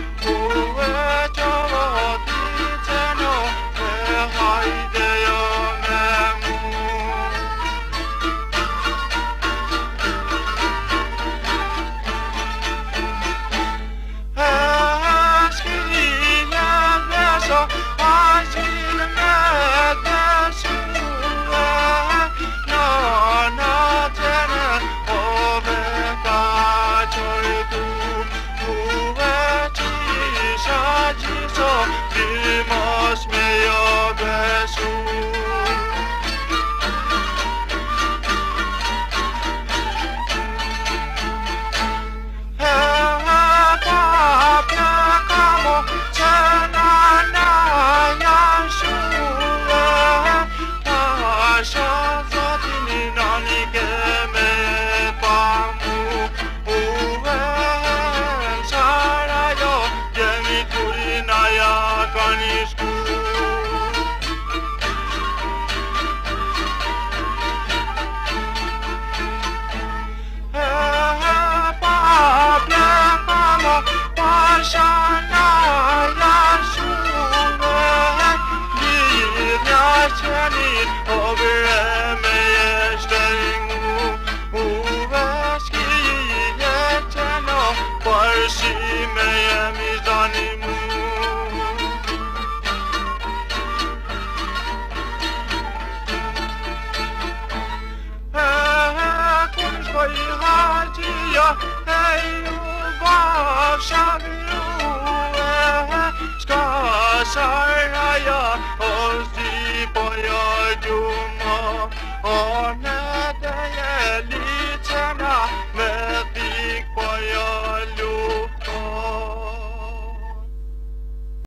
thank you. Johnny turning over emejeşlerin Bu eskiyi yeten o barışimeye mizanim